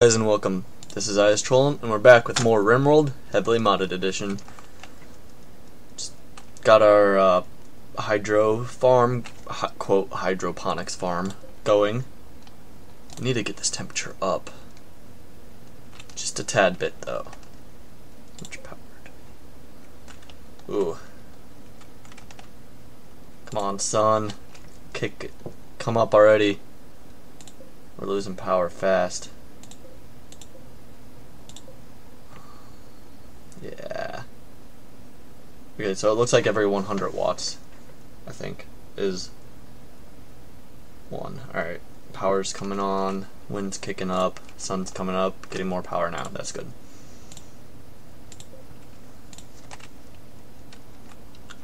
guys and welcome. This is IIzTrollin and we're back with more RimWorld Heavily Modded Edition. Just got our uh, hydro farm, hi quote, hydroponics farm going. We need to get this temperature up. Just a tad bit though. Much powered. Ooh. Come on, son. Kick it. Come up already. We're losing power fast. Yeah. Okay, so it looks like every 100 watts, I think, is one. Alright, power's coming on, wind's kicking up, sun's coming up, getting more power now. That's good.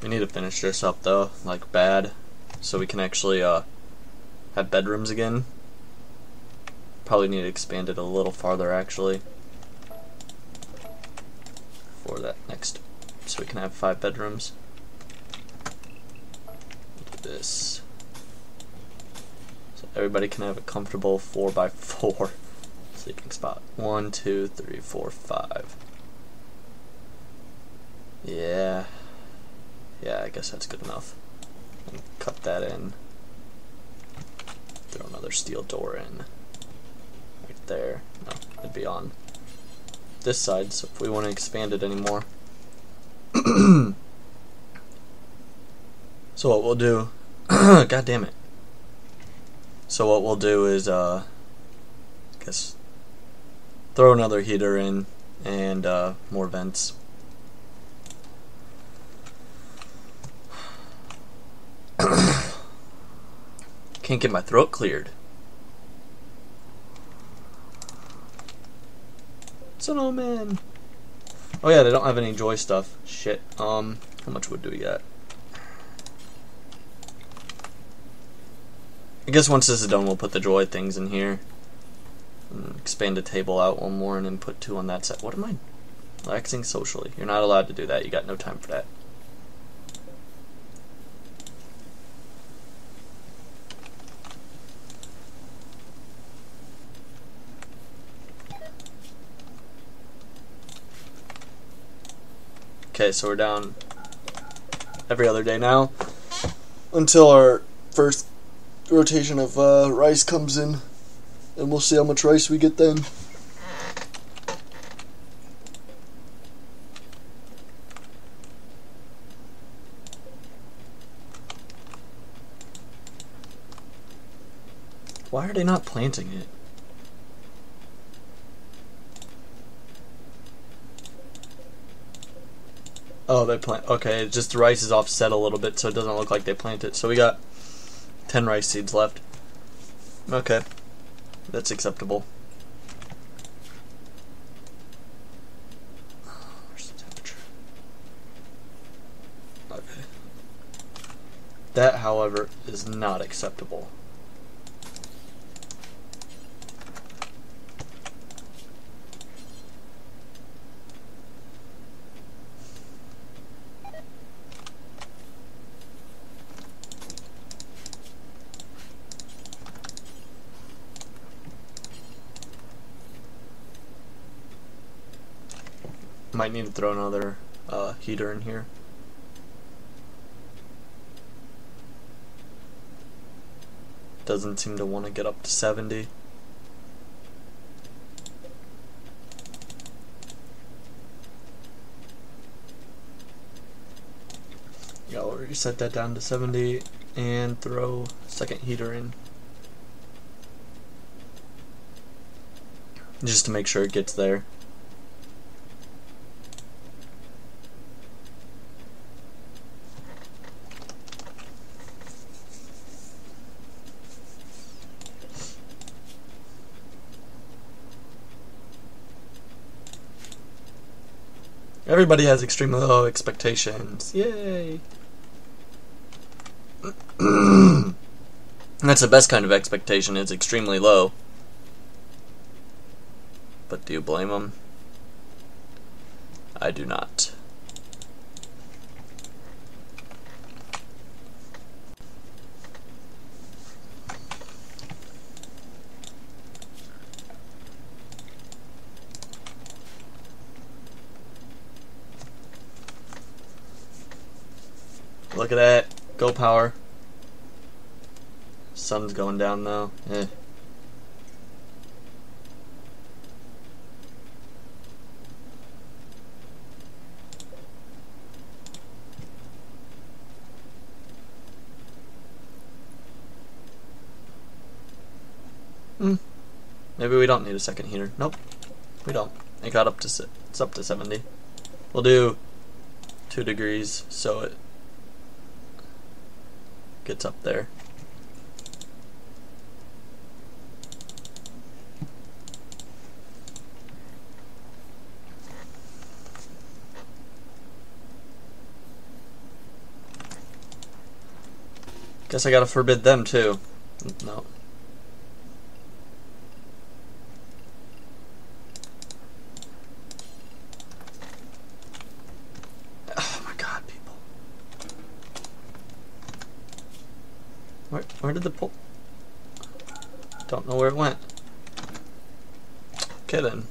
We need to finish this up though, like bad, so we can actually uh, have bedrooms again. Probably need to expand it a little farther actually for that next so we can have five bedrooms. This. So everybody can have a comfortable four by four sleeping spot. One, two, three, four, five. Yeah. Yeah, I guess that's good enough. Cut that in. Throw another steel door in. Right there. No, it'd be on this side, so if we want to expand it anymore. so what we'll do, god damn it. So what we'll do is, uh, I guess, throw another heater in and uh, more vents. Can't get my throat cleared. Snowman. Oh yeah, they don't have any joy stuff. Shit. Um, how much wood do we got? I guess once this is done, we'll put the joy things in here. And expand the table out one more and then put two on that side. What am I? Relaxing socially. You're not allowed to do that. You got no time for that. Okay, so we're down every other day now until our first rotation of uh, rice comes in, and we'll see how much rice we get then. Why are they not planting it? Oh, they plant. Okay, just the rice is offset a little bit, so it doesn't look like they planted. It. So we got ten rice seeds left. Okay, that's acceptable. Where's the temperature? Okay. That, however, is not acceptable. Might need to throw another uh, heater in here. Doesn't seem to want to get up to 70. Yeah, I'll reset that down to 70 and throw second heater in. Just to make sure it gets there. Everybody has extremely low expectations. Yay! That's the best kind of expectation, it's extremely low. But do you blame them? I do not. Look at that. Go power. Sun's going down though. Eh. Hmm. Maybe we don't need a second heater. Nope. We don't. It got up to it's up to 70. We'll do 2 degrees so it gets up there. Guess I gotta forbid them too. No. Where, did the pull? Don't know where it went. Okay then.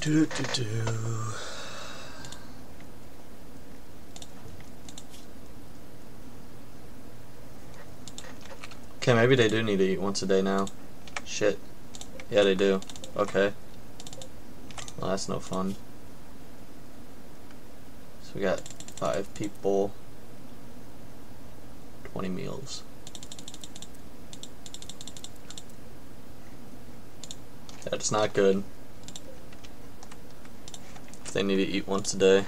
Do, do, do. Okay, maybe they do need to eat once a day now. Shit. Yeah, they do. Okay. Well, that's no fun. So we got five people, 20 meals. That's not good they need to eat once a day.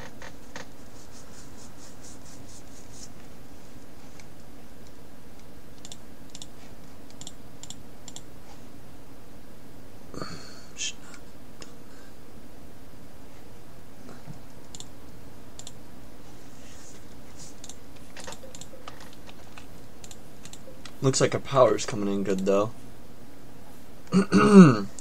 Looks like our power's coming in good though.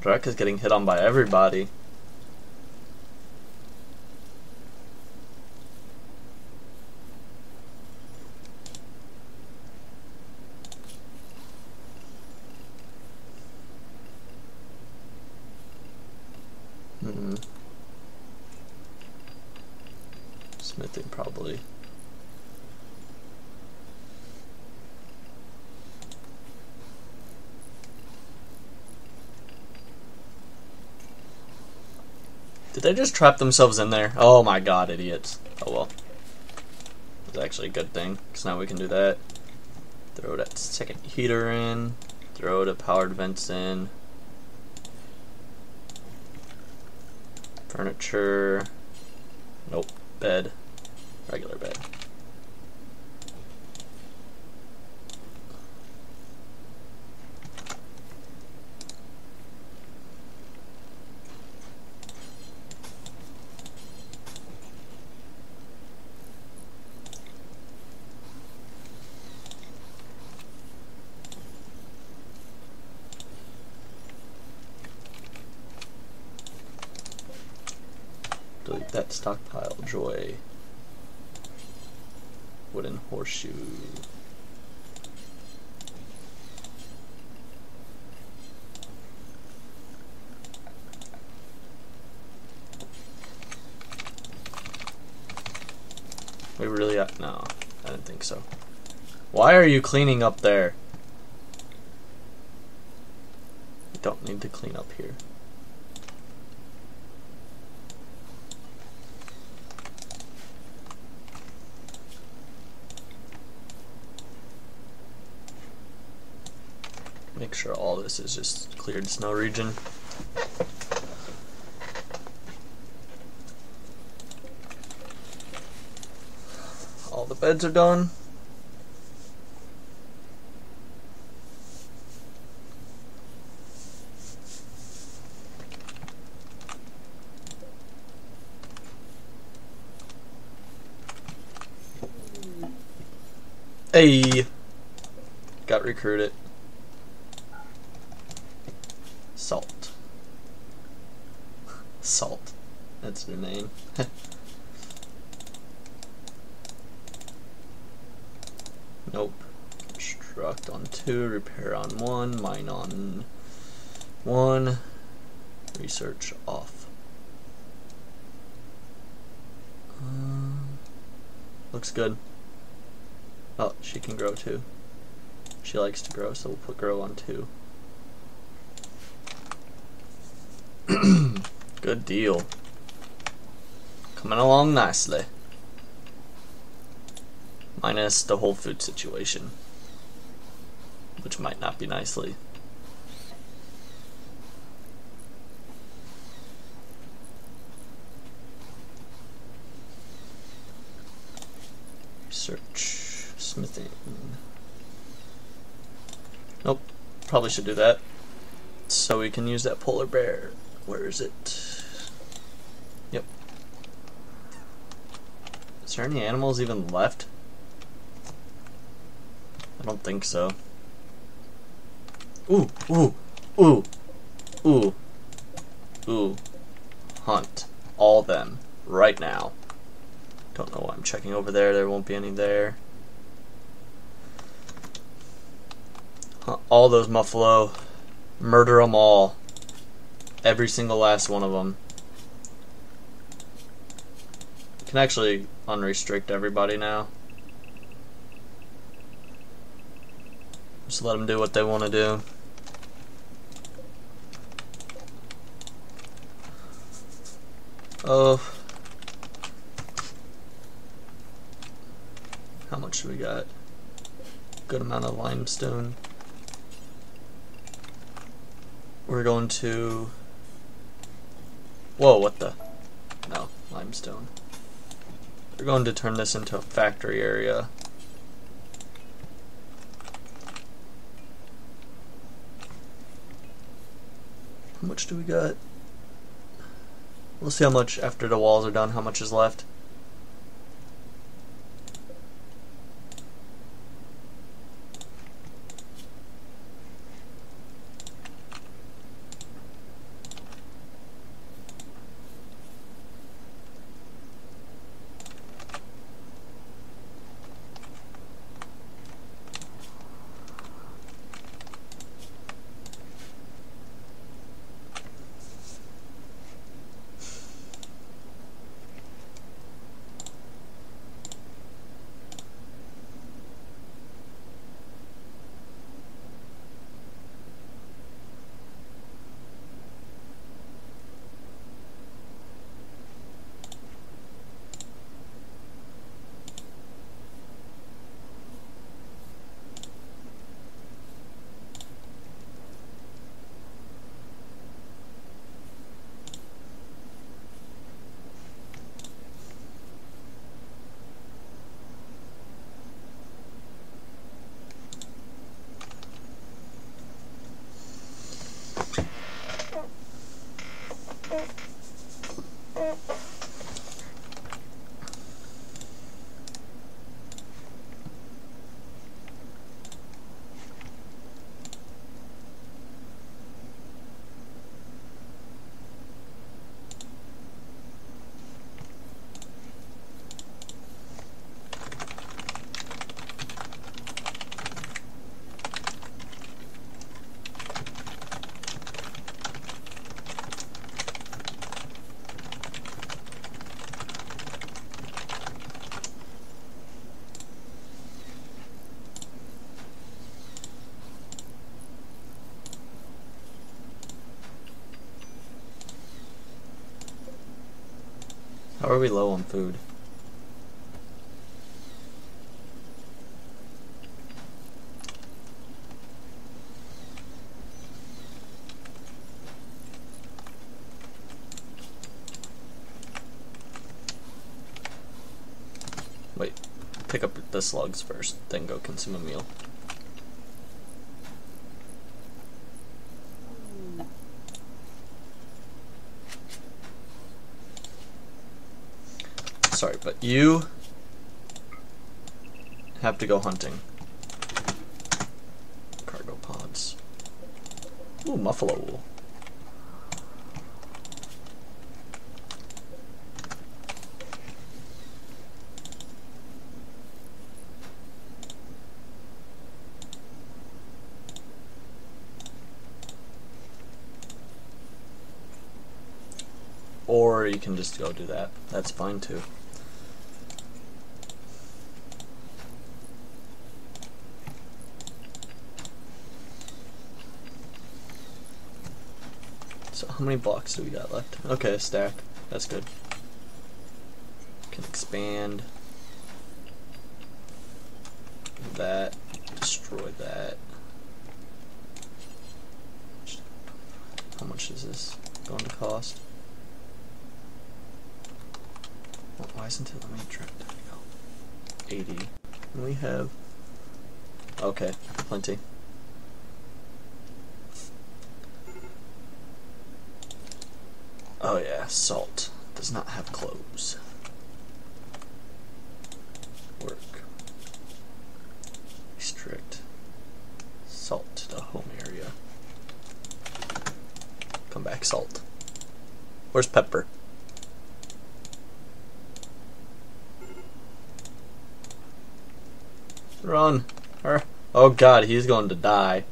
Drek is getting hit on by everybody. Mm -hmm. Smithing probably. Did they just trap themselves in there? Oh my god, idiots. Oh well. It's actually a good thing, because now we can do that. Throw that second heater in. Throw the powered vents in. Furniture. Nope. Bed. Regular bed. Horseshoe. We really have, no, I didn't think so. Why are you cleaning up there? You don't need to clean up here. Make sure all this is just cleared snow region. All the beds are done. Hey! Got recruited. Salt. Salt. That's their name. nope. Construct on two, repair on one, mine on one, research off. Uh, looks good. Oh, she can grow too. She likes to grow, so we'll put grow on two. Good deal. Coming along nicely. Minus the whole food situation. Which might not be nicely. Search smithing. Nope. Probably should do that. So we can use that polar bear. Where is it? Yep. Is there any animals even left? I don't think so. Ooh, ooh, ooh, ooh, ooh. Hunt. All them. Right now. Don't know why I'm checking over there. There won't be any there. All those muffalo. Murder them all. Every single last one of them. Can actually unrestrict everybody now. Just let them do what they want to do. Oh. How much do we got? Good amount of limestone. We're going to Whoa, what the? No, limestone. We're going to turn this into a factory area. How much do we got? We'll see how much after the walls are done, how much is left. How are we low on food? Wait, pick up the slugs first, then go consume a meal. Sorry, but you have to go hunting. Cargo pods. Ooh, muffalo wool. Or you can just go do that. That's fine too. So how many blocks do we got left? Okay, a stack. That's good. Can expand that, destroy that. How much is this going to cost? Why isn't it let me track? There we go. 80. And we have. Okay, plenty. Yeah, salt. Does not have clothes. Work. Restrict. Salt to the home area. Come back, salt. Where's pepper? Run. Oh god, he's going to die.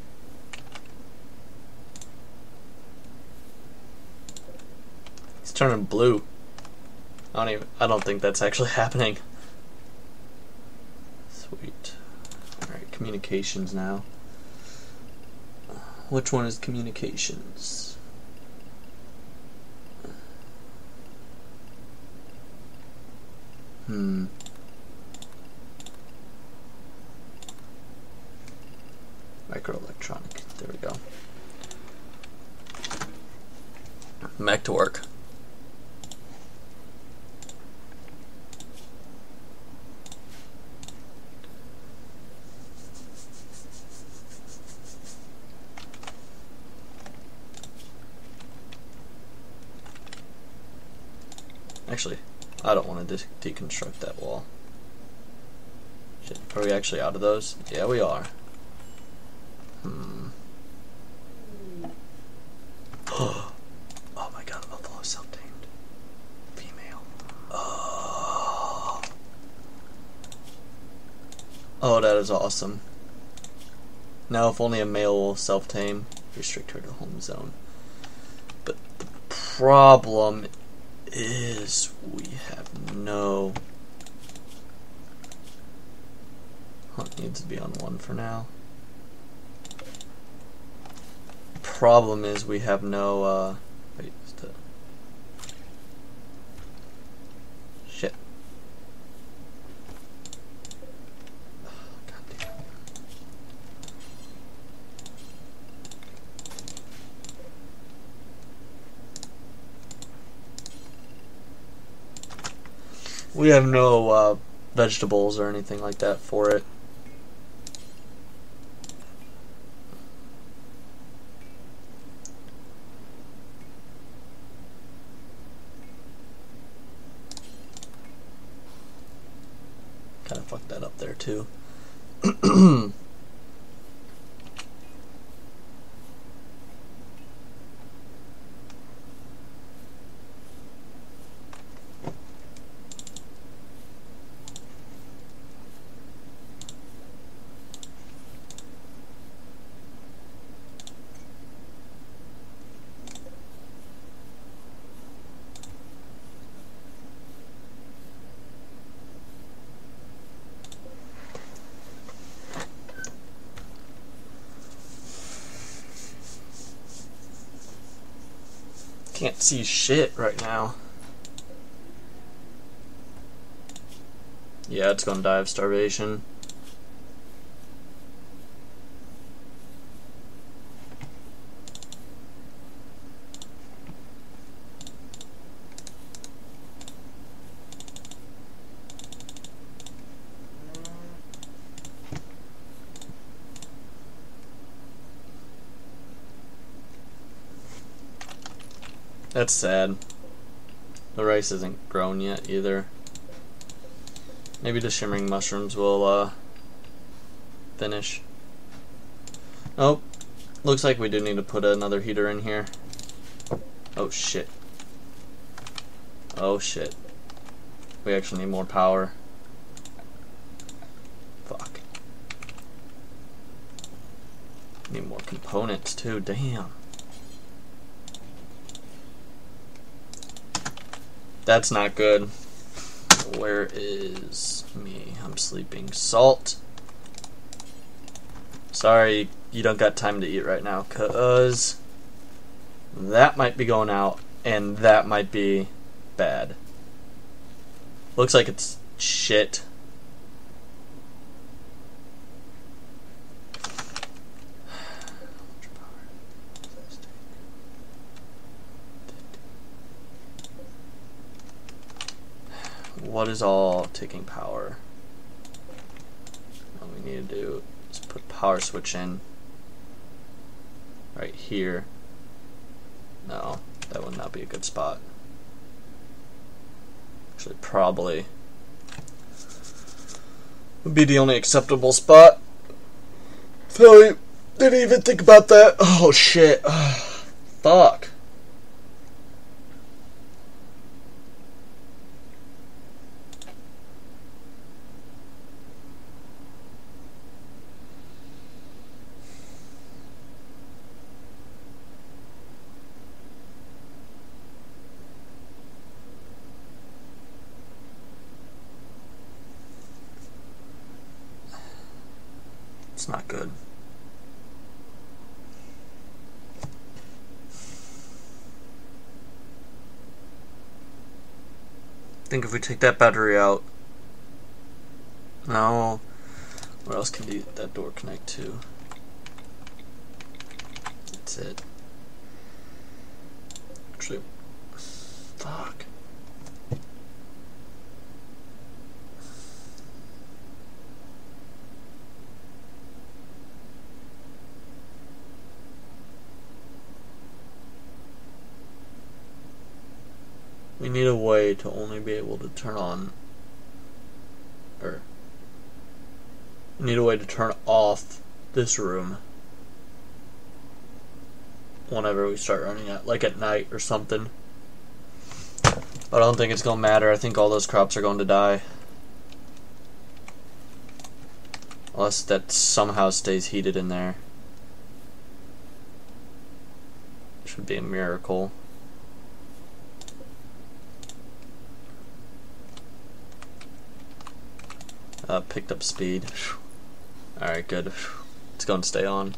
Turning blue. I don't even I don't think that's actually happening. Sweet. Alright, communications now. Which one is communications? Hmm. Microelectronic. There we go. Back to work. Actually, I don't want to de deconstruct that wall. Shit, are we actually out of those? Yeah, we are. Hmm. oh my god, a buffalo self-tamed. Female. Oh. Oh, that is awesome. Now, if only a male will self-tame, restrict her to home zone. But the problem is we have no... Hunt needs to be on one for now. problem is we have no, uh, wait, the, shit. We have no, uh, vegetables or anything like that for it. Kind of fucked that up there too. can't see shit right now. Yeah, it's gonna die of starvation. That's sad. The rice isn't grown yet either. Maybe the shimmering mushrooms will uh, finish. Oh, looks like we do need to put another heater in here. Oh shit. Oh shit. We actually need more power. Fuck. Need more components too, damn. That's not good. Where is me? I'm sleeping. Salt. Sorry, you don't got time to eat right now, cause that might be going out, and that might be bad. Looks like it's shit. What is all taking power? What we need to do is put power switch in right here. No, that would not be a good spot. Actually, probably would be the only acceptable spot. Philly didn't even think about that. Oh shit. Fuck. It's not good. I think if we take that battery out, now, where else can that door connect to? That's it. Actually, fuck. Need a way to only be able to turn on, or need a way to turn off this room whenever we start running it, like at night or something. But I don't think it's gonna matter. I think all those crops are going to die. Unless that somehow stays heated in there. Should be a miracle. Uh, picked up speed. Alright, good. It's going to stay on.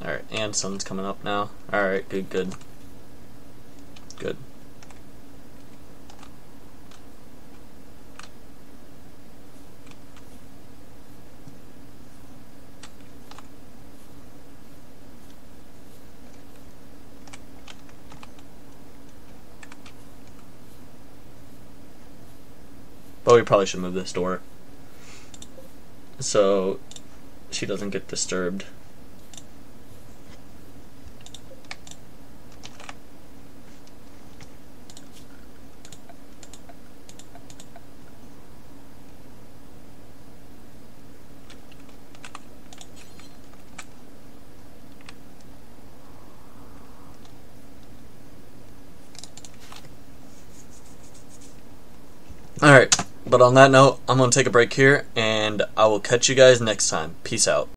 Alright, and sun's coming up now. Alright, good, good. Good. But we probably should move this door. So she doesn't get disturbed. Alright. But on that note, I'm going to take a break here, and I will catch you guys next time. Peace out.